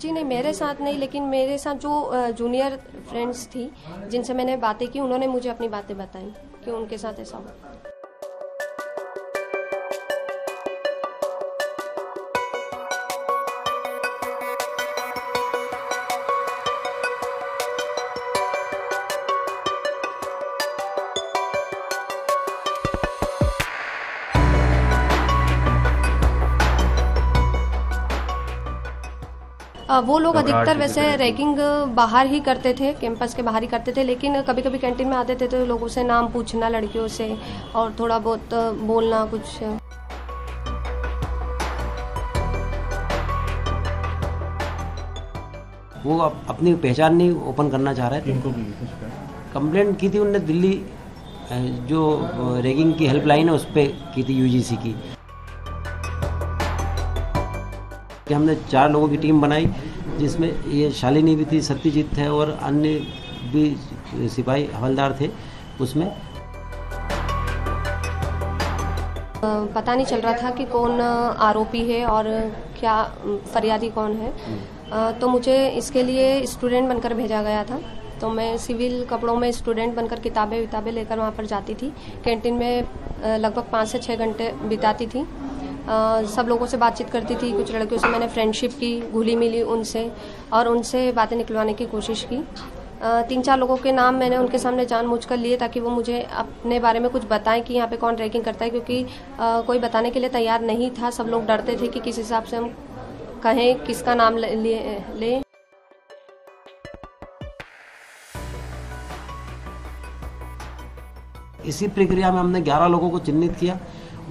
जी नहीं, मेरे साथ नहीं, लेकिन मेरे साथ जो जूनियर फ्रेंड्स थी, जिनसे मैंने बातें की, उन्होंने मुझे अपनी बातें बताई कि उनके साथ ऐसा हुआ। वो लोग अधिकतर वैसे रैगिंग बाहर ही करते थे कैंपस के बाहर ही करते थे लेकिन कभी कभी कैंटीन में आते थे तो लोगों से नाम पूछना लड़कियों से और थोड़ा बहुत बोलना कुछ। वो अपनी पहचान नहीं ओपन करना चाह रहे थे? कंप्लेंट की थी उनने दिल्ली जो रैगिंग की हेल्पलाइन है उस पर की थी यूजीसी की। कि हमने चार लोगों की टीम बनाई, जिसमें ये शालिनी भी थी, सत्यजीत थे और अन्य भी सिपाही हवलदार थे उसमें। पता नहीं चल रहा था कि कौन आरोपी है और क्या फरियादी कौन है। तो मुझे इसके लिए स्टूडेंट बनकर भेजा गया था। तो मैं सिविल कपड़ों में स्टूडेंट बनकर किताबें विताबें लेकर वहाँ पर जाती थी। कैंटीन में लगभग पाँच से छः घंटे बिताती थी। सब लोगों से बातचीत करती थी कुछ लड़कियों से मैंने फ्रेंडशिप की घुली मिली उनसे और उनसे बातें निकलवाने की कोशिश की। तीन चार लोगों के नाम मैंने उनके सामने जान कर लिए ताकि वो मुझे अपने बारे में कुछ बताएँ कि यहाँ पे कौन रैगिंग करता है क्योंकि आ, कोई बताने के लिए तैयार नहीं था। सब लोग डरते थे कि किस हिसाब से हम कहें किसका नाम ले, ले, इसी प्रक्रिया में हमने 11 लोगों को चिन्हित किया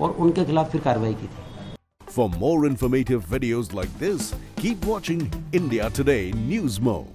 और उनके खिलाफ फिर कार्रवाई की थी। For more informative videos like this, keep watching India Today News Mo.